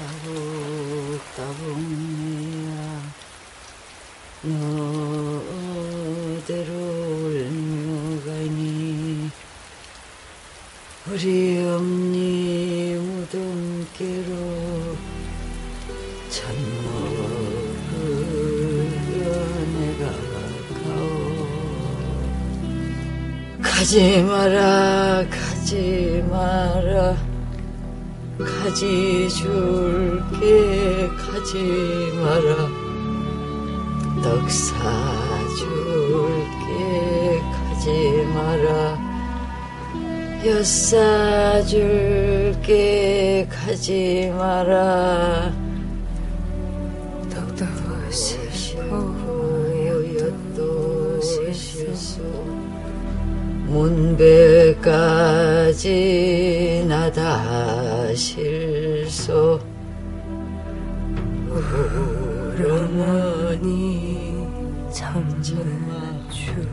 따복 따복이야 너 어디로 올려가니 우리 엄니 무덤께로 참먹으려 내가 가오 가지 마라 가지 마라 가지 줄게 가지 마라. 떡 사줄게 가지 마라. 엿 사줄게 가지 마라. 떡도 세시고 엿도 세시소 문배까지 나다 실소. 우러머니 잠잠마주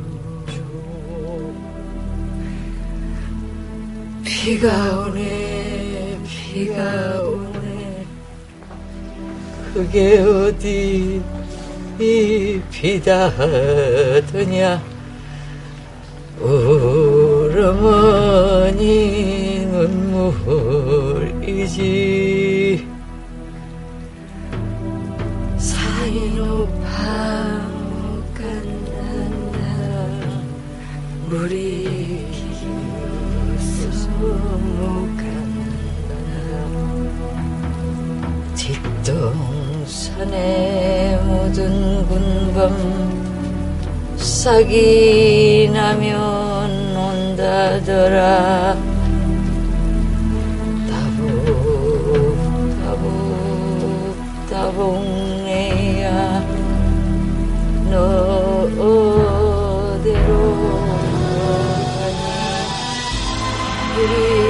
비가 오네 비가 오네. 그게 어디 이 비다 하더냐 우러머니 눈물이지. 높아 못 간단다. 물이 뒷동산에 묻은 군밤 싹이 나면 온다더라. 다복 다복 다복내야 너 어디로 가니 우리